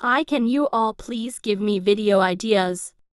Hi can you all please give me video ideas?